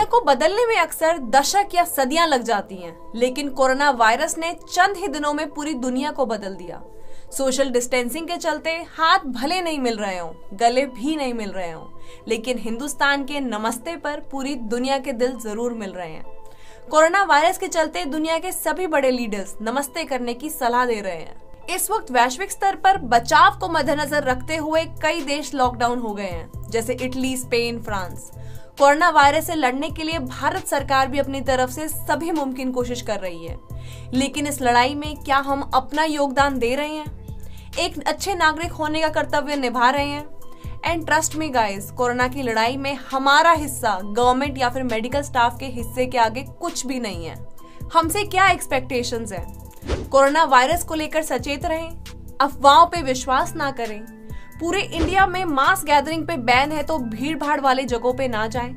दुनिया को बदलने में अक्सर दशक या सदियाँ लग जाती हैं, लेकिन कोरोना वायरस ने चंद ही दिनों में पूरी दुनिया को बदल दिया। सोशल डिस्टेंसिंग के चलते हाथ भले नहीं मिल रहे हो गले भी नहीं मिल रहे हो लेकिन हिंदुस्तान के नमस्ते पर पूरी दुनिया के दिल ज़रूर मिल रहे हैं। कोरोना वायरस के चलते दुनिया के सभी बड़े लीडर्स नमस्ते करने की सलाह दे रहे हैं। इस वक्त वैश्विक स्तर पर बचाव को मद्देनजर रखते हुए कई देश लॉकडाउन हो गए हैं जैसे Italy Spain France. Corona virus से लड़ने के लिए भारत सरकार भी अपनी तरफ़ से सभी मुमकिन कोशिश कर रही है। लेकिन इस लड़ाई में क्या हम अपना योगदान दे रहे हैं? एक अच्छे नागरिक होने का कर्तव्य निभा रहे हैं। एंड ट्रस्ट में गाइस कोरोना की लड़ाई में हमारा हिस्सा गवर्नमेंट या फिर मेडिकल स्टाफ के हिस्से के आगे कुछ भी नहीं है। हमसे क्या एक्सपेक्टेशंस हैं? कोरोना वायरस को लेकर सचेत रहें, अफवाहों पे विश्वास ना करें। पूरे इंडिया में मास गैदरिंग पे बैन है तो भीड़ भाड़ वाले जगहों पे ना जाएँ।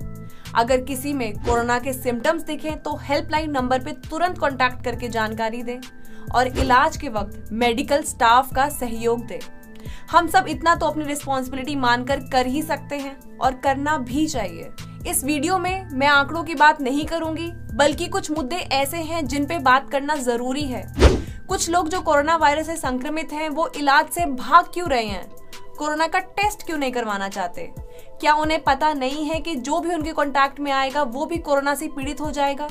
अगर किसी में कोरोना के सिम्टम्स दिखें तो हेल्पलाइन नंबर पे तुरंत कांटेक्ट करके जानकारी दें और इलाज के वक्त मेडिकल स्टाफ का सहयोग दें। हम सब इतना तो अपनी रिस्पॉन्सिबिलिटी मानकर कर ही सकते हैं और करना भी चाहिए। इस वीडियो में मैं आंकड़ों की बात नहीं करूँगी, बल्कि कुछ मुद्दे ऐसे हैं जिन पे बात करना ज़रूरी है। कुछ लोग जो कोरोना वायरस से संक्रमित हैं, वो इलाज से भाग क्यों रहे हैं? कोरोना का टेस्ट क्यों नहीं करवाना चाहते? क्या उन्हें पता नहीं है कि जो भी उनके कांटेक्ट में आएगा, वो भी कोरोना से पीड़ित हो जाएगा?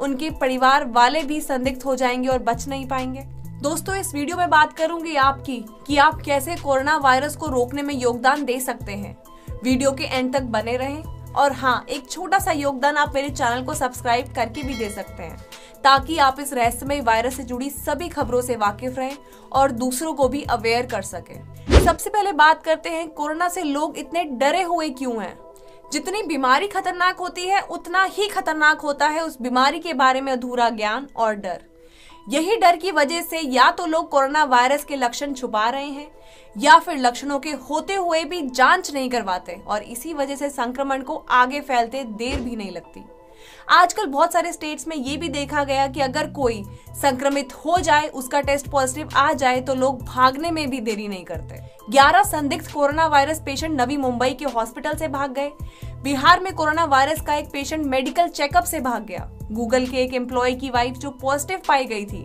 उनके परिवार वाले भी संदिग्ध हो जाएँगे और बच नहीं पाएँगे। दोस्तों, इस वीडियो में बात करूँगी आपकी कि आप कैसे कोरोना वायरस को रोकने में योगदान दे सकते हैं। वीडियो के एंड तक बने रहें और हाँ एक छोटा सा योगदान आप मेरे चैनल को सब्सक्राइब करके भी दे सकते हैं, ताकि आप इस रहस्यमय वायरस से जुड़ी सभी खबरों से वाकिफ रहें और दूसरों को भी अवेयर कर सके। सबसे पहले बात करते हैं, कोरोना से लोग इतने डरे हुए क्यों हैं? जितनी बीमारी खतरनाक होती है, उतना ही खतरनाक होता है उस बीमारी के बारे में अधूरा ज्ञान और डर। यही डर की वजह से या तो लोग कोरोना वायरस के लक्षण छुपा रहे हैं, या फिर लक्षणों के होते हुए भी जाँच नहीं करवाते, और इसी वजह से संक्रमण को आगे फैलते देर भी नहीं लगती। आजकल बहुत सारे स्टेट्स में ये भी देखा गया कि अगर कोई संक्रमित हो जाए, उसका टेस्ट पॉजिटिव आ जाए तो लोग भागने में भी देरी नहीं करते। 11 संदिग्ध corona virus patient Navi Mumbai के हॉस्पिटल से भाग गए। बिहार में कोरोना वायरस का एक पेशेंट मेडिकल चेकअप से भाग गया। गूगल के एक एम्प्लॉय की वाइफ जो पॉजिटिव पाई गई थी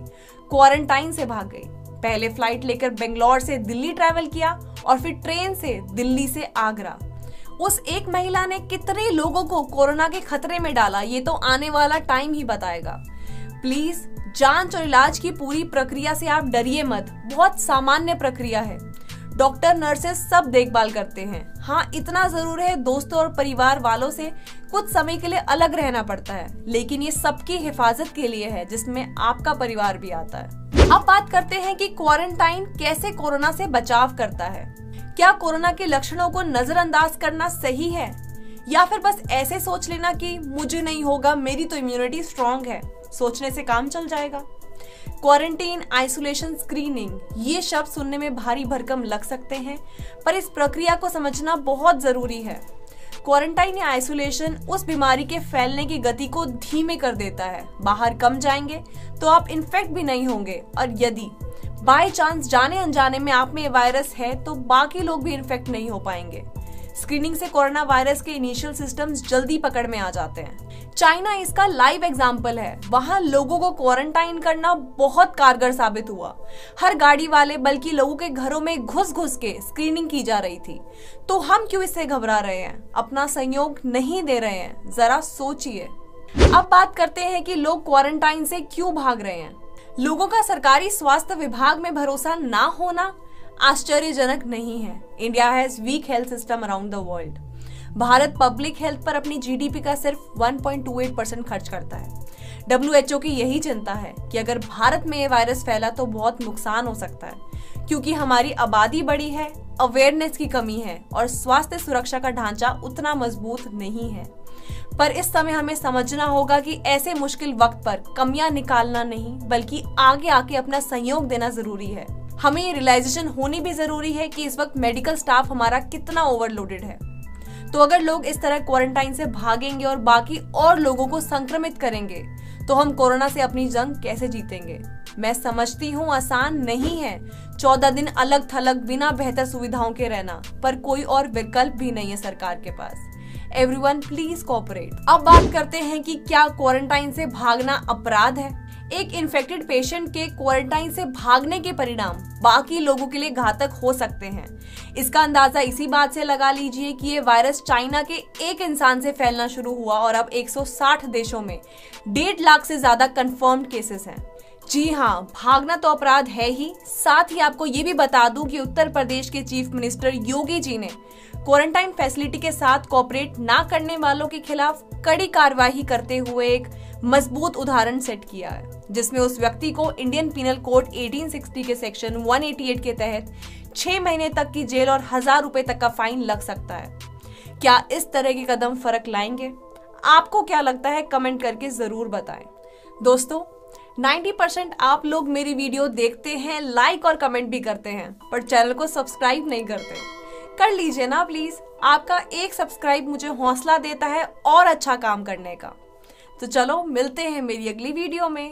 क्वारंटाइन से भाग गई। पहले फ़्लाइट लेकर बेंगलोर से दिल्ली ट्रैवल किया और फिर ट्रेन से दिल्ली से आगरा। उस एक महिला ने कितने लोगों को कोरोना के खतरे में डाला, ये तो आने वाला टाइम ही बताएगा। प्लीज़ जाँच और इलाज की पूरी प्रक्रिया से आप डरिए मत। बहुत सामान्य प्रक्रिया है। डॉक्टर नर्सेस सब देखभाल करते हैं। हाँ इतना ज़रूर है दोस्तों और परिवार वालों से कुछ समय के लिए अलग रहना पड़ता है, लेकिन ये सबकी हिफाजत के लिए है, जिसमें आपका परिवार भी आता है। अब बात करते हैं कि क्वारंटाइन कैसे कोरोना से बचाव करता है। क्या कोरोना के लक्षणों को नजरअंदाज करना सही है? या फिर बस ऐसे सोच लेना कि मुझे नहीं होगा, मेरी तो इम्यूनिटी स्ट्रांग है। सोचने से काम चल जाएगा। क्वारंटीन आइसोलेशन स्क्रीनिंग ये शब्द सुनने में भारी भरकम लग सकते हैं, पर इस प्रक्रिया को समझना बहुत ज़रूरी है। क्वारंटाइन या आइसोलेशन उस बीमारी के फैलने की गति को धीमे कर देता है। बाहर कम जाएँगे तो आप इन्फेक्ट भी नहीं होंगे। और यदि बाय चांस जाने अनजाने में आप में वायरस है तो बाकी लोग भी इन्फेक्ट नहीं हो पाएँगे। स्क्रीनिंग से कोरोना वायरस के इनिशियल सिस्टम्स जल्दी पकड़ में आ जाते हैं। चाइना इसका लाइव एग्ज़ाम्पल है। वहाँ लोगों को क्वारंटाइन करना बहुत कारगर साबित हुआ। हर गाड़ी वाले, बल्कि लोगों के घरों में घुस घुस के स्क्रीनिंग की जा रही थी। तो हम क्यों इससे घबरा रहे हैं? अपना सहयोग नहीं दे रहे हैं। जरा सोचिए। अब बात करते हैं कि लोग क्वारंटाइन से क्यों भाग रहे हैं। लोगों का सरकारी स्वास्थ्य विभाग में भरोसा ना होना आश्चर्यजनक नहीं है। India has weak health system around the world Bharat public health पर अपनी जीडीपी का सिर्फ़ 1.28 परसेंट खर्च करता है। डब्ल्यू की यही चिंता है कि अगर भारत में ये वायरस फैला तो बहुत नुकसान हो सकता है, क्योंकि हमारी आबादी बड़ी है अवेयरनेस की कमी है और स्वास्थ्य सुरक्षा का ढांचा उतना मज़बूत नहीं है। पर इस समय हमें समझना होगा कि ऐसे मुश्किल वक्त पर कमियाँ निकालना नहीं, बल्कि आगे आके अपना सहयोग देना ज़रूरी है। हमें ये रियलाइजेशन होनी भी ज़रूरी है कि इस वक्त मेडिकल स्टाफ हमारा कितना ओवरलोडेड है। तो अगर लोग इस तरह क्वारंटाइन से भागेंगे और बाकी और लोगों को संक्रमित करेंगे तो हम कोरोना से अपनी जंग कैसे जीतेंगे? मैं समझती हूँ आसान नहीं है चौदह दिन अलग थलग बिना बेहतर सुविधाओं के रहना, पर कोई और विकल्प भी नहीं है सरकार के पास। एवरीवन प्लीज़ कोऑपरेट अब बात करते हैं कि क्या क्वारंटाइन से भागना अपराध है। एक इन्फेक्टेड पेशेंट के क्वारंटाइन से भागने के परिणाम बाकी लोगों के लिए घातक हो सकते हैं। इसका अंदाज़ा इसी बात से लगा लीजिए कि ये वायरस चाइना के एक इंसान से फैलना शुरू हुआ और अब 160 देशों में डेढ़ लाख से ज़्यादा कंफर्म्ड केसेस हैं। जी हाँ भागना तो अपराध है ही। साथ ही आपको ये भी बता दूँ कि उत्तर प्रदेश के चीफ मिनिस्टर योगी जी ने क्वारंटाइन फैसिलिटी के साथ कोऑपरेट ना करने वालों के खिलाफ कड़ी कार्रवाई करते हुए एक मज़बूत उदाहरण सेट किया है, जिसमें उस व्यक्ति को इंडियन पिनल कोड 1860 के सेक्शन 188 के तहत छह महीने तक की जेल और हज़ार रुपए तक का फाइन लग सकता है। क्या इस तरह के कदम फ़र्क लाएँगे? आपको क्या लगता है? कमेंट करके ज़रूर बताएँ। दोस्तों 90 परसेंट आप लोग मेरी वीडियो देखते हैं लाइक और कमेंट भी करते हैं, पर चैनल को सब्सक्राइब नहीं करते। कर लीजिए ना प्लीज़ आपका एक सब्सक्राइब मुझे हौसला देता है और अच्छा काम करने का। तो चलो मिलते हैं मेरी अगली वीडियो में।